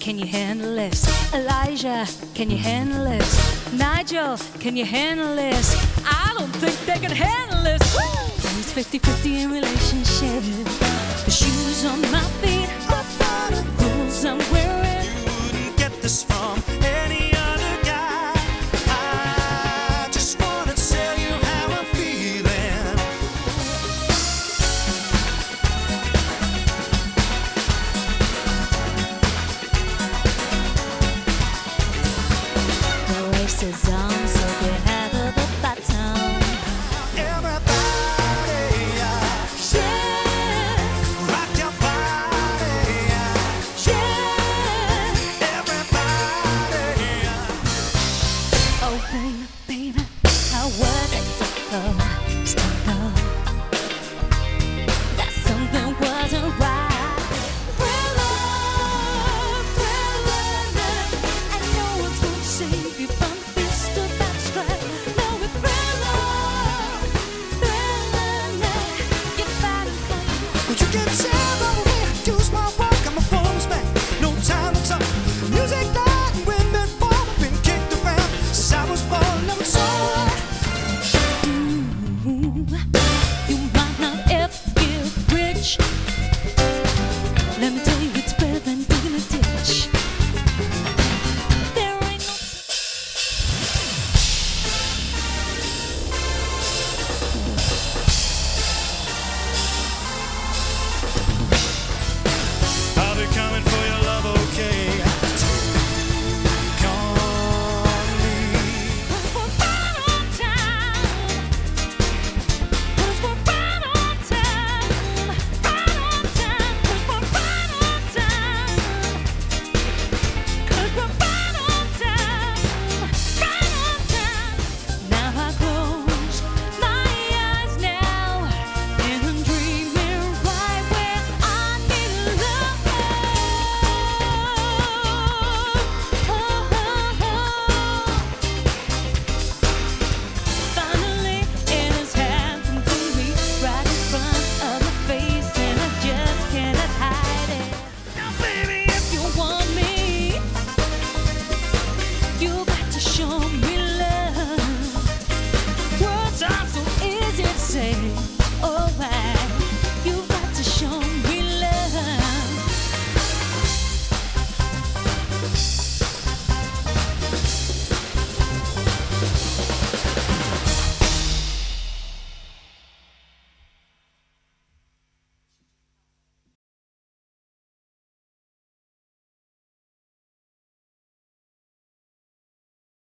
can you handle this? Elijah, can you handle this? Nigel, can you handle this? I don't think they can handle this. Woo! It's 50 50 in relationship. racism, so get out the bottom. Everybody, Rock your body, Everybody. Oh, baby.